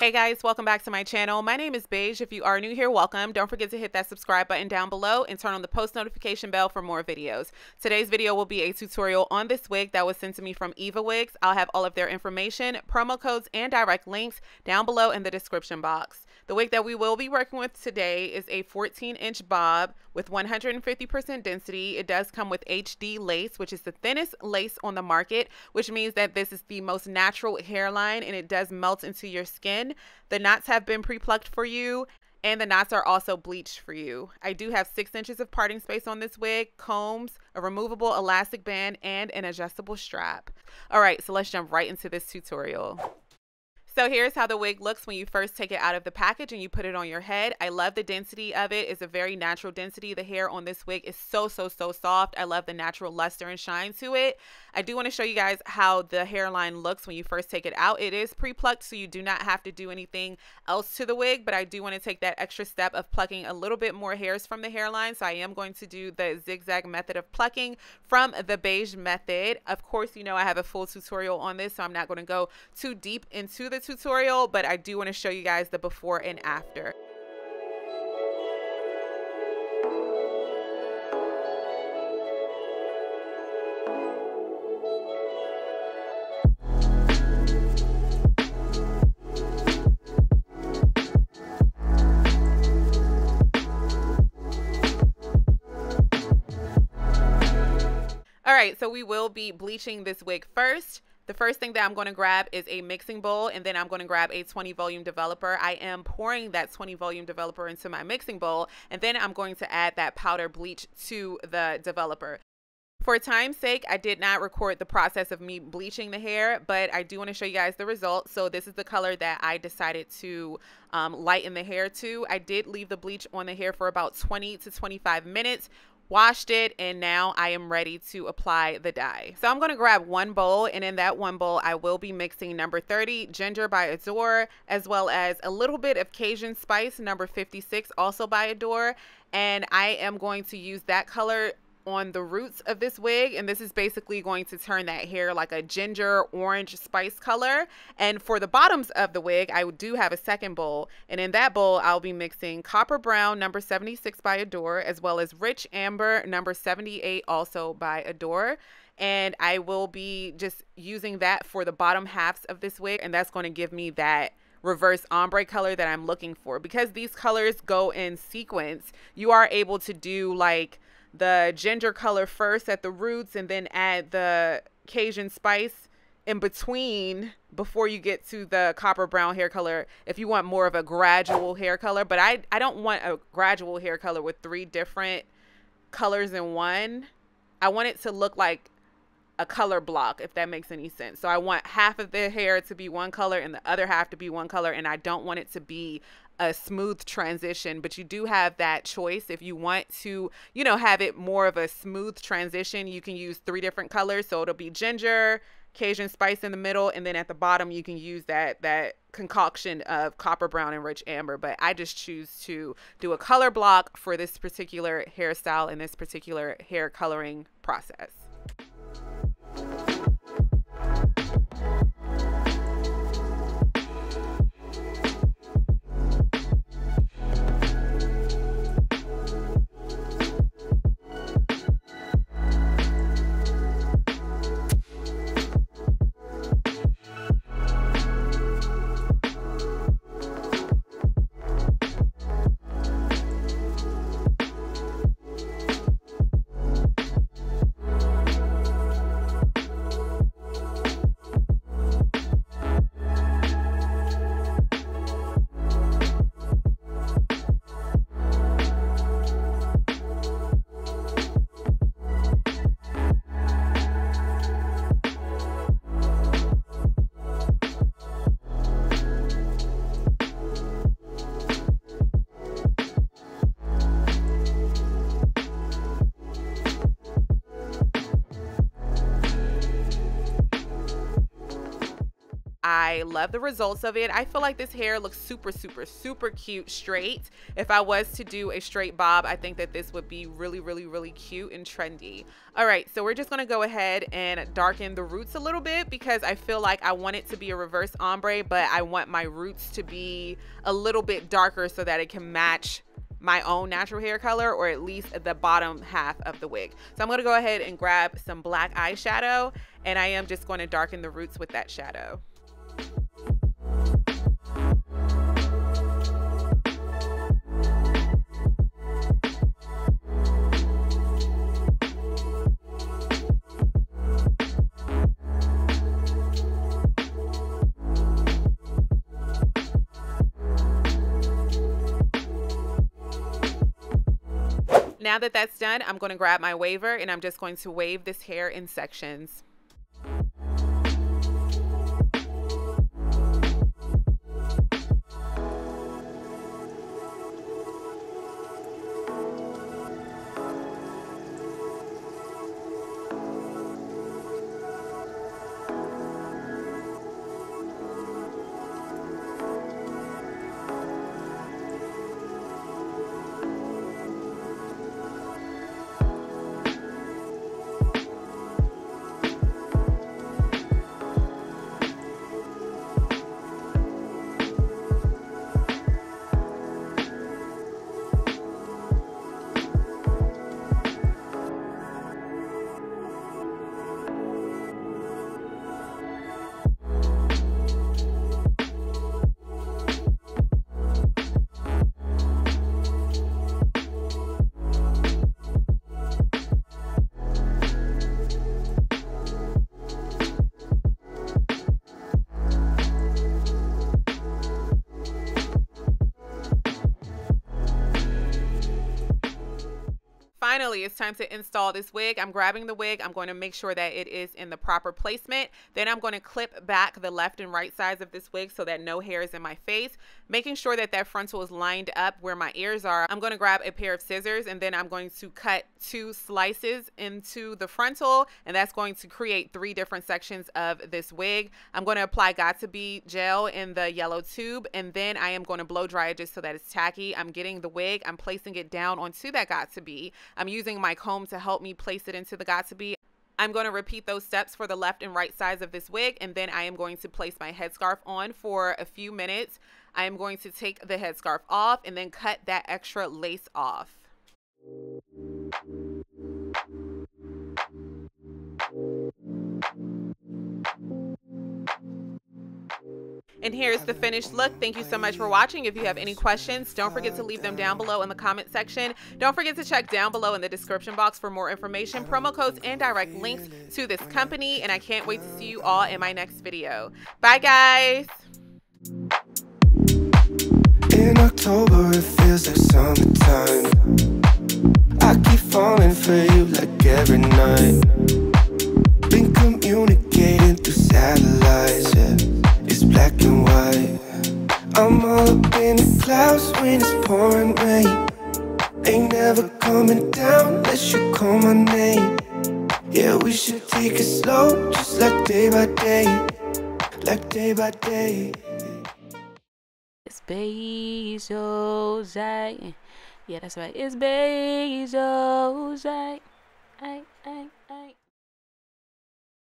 Hey guys, welcome back to my channel. My name is Beige. If you are new here, welcome. Don't forget to hit that subscribe button down below and turn on the post notification bell for more videos. Today's video will be a tutorial on this wig that was sent to me from Eva Wigs. I'll have all of their information, promo codes, and direct links down below in the description box. The wig that we will be working with today is a 14 inch bob with 150% density. It does come with HD lace, which is the thinnest lace on the market, which means that this is the most natural hairline and it does melt into your skin. The knots have been pre-plucked for you and the knots are also bleached for you. I do have six inches of parting space on this wig, combs, a removable elastic band, and an adjustable strap. All right, so let's jump right into this tutorial. So here's how the wig looks when you first take it out of the package and you put it on your head. I love the density of it. It's a very natural density. The hair on this wig is so, so, so soft. I love the natural luster and shine to it. I do want to show you guys how the hairline looks when you first take it out. It is pre-plucked, so you do not have to do anything else to the wig, but I do want to take that extra step of plucking a little bit more hairs from the hairline. So I am going to do the zigzag method of plucking from the beige method. Of course, you know I have a full tutorial on this, so I'm not going to go too deep into the tutorial, but I do want to show you guys the before and after. All right, so we will be bleaching this wig first. The first thing that I'm going to grab is a mixing bowl and then I'm going to grab a 20 volume developer. I am pouring that 20 volume developer into my mixing bowl and then I'm going to add that powder bleach to the developer. For time's sake, I did not record the process of me bleaching the hair, but I do want to show you guys the results. So this is the color that I decided to um, lighten the hair to. I did leave the bleach on the hair for about 20 to 25 minutes washed it and now I am ready to apply the dye. So I'm going to grab one bowl and in that one bowl I will be mixing number 30 ginger by Adore as well as a little bit of Cajun spice number 56 also by Adore and I am going to use that color on the roots of this wig and this is basically going to turn that hair like a ginger orange spice color. And for the bottoms of the wig I do have a second bowl and in that bowl I'll be mixing copper brown number 76 by Adore as well as rich amber number 78 also by Adore. And I will be just using that for the bottom halves of this wig and that's going to give me that reverse ombre color that I'm looking for. Because these colors go in sequence you are able to do like the ginger color first at the roots and then add the Cajun spice in between before you get to the copper brown hair color if you want more of a gradual hair color. But I, I don't want a gradual hair color with three different colors in one. I want it to look like a color block if that makes any sense. So I want half of the hair to be one color and the other half to be one color and I don't want it to be a smooth transition, but you do have that choice. If you want to, you know, have it more of a smooth transition, you can use three different colors. So it'll be ginger, Cajun spice in the middle, and then at the bottom you can use that that concoction of copper brown and rich amber. But I just choose to do a color block for this particular hairstyle and this particular hair coloring process. I love the results of it. I feel like this hair looks super, super, super cute straight. If I was to do a straight bob, I think that this would be really, really, really cute and trendy. All right, so we're just gonna go ahead and darken the roots a little bit because I feel like I want it to be a reverse ombre, but I want my roots to be a little bit darker so that it can match my own natural hair color or at least the bottom half of the wig. So I'm to go ahead and grab some black eyeshadow and I am just to darken the roots with that shadow. Now that that's done, I'm going to grab my waver and I'm just going to wave this hair in sections. Finally, it's time to install this wig. I'm grabbing the wig. I'm going to make sure that it is in the proper placement. Then I'm going to clip back the left and right sides of this wig so that no hair is in my face, making sure that that frontal is lined up where my ears are. I'm going to grab a pair of scissors and then I'm going to cut two slices into the frontal and that's going to create three different sections of this wig. I'm going to apply Got2b gel in the yellow tube and then I am going to blow dry it just so that it's tacky. I'm getting the wig, I'm placing it down onto that Got2b. I'm using my comb to help me place it into the Got2b. I'm going to repeat those steps for the left and right sides of this wig and then I am going to place my headscarf on for a few minutes. I am going to take the headscarf off and then cut that extra lace off. And here's the finished look. Thank you so much for watching. If you have any questions, don't forget to leave them down below in the comment section. Don't forget to check down below in the description box for more information, promo codes, and direct links to this company. And I can't wait to see you all in my next video. Bye, guys. In October, it feels like summertime. I keep falling for you like every night. Been communicating through satellites, yeah black and white. I'm all up in the clouds when it's pouring rain. Ain't never coming down unless you call my name. Yeah, we should take it slow, just like day by day. Like day by day. It's Bezos, Yeah, that's right, it's Bezos, I, I, I.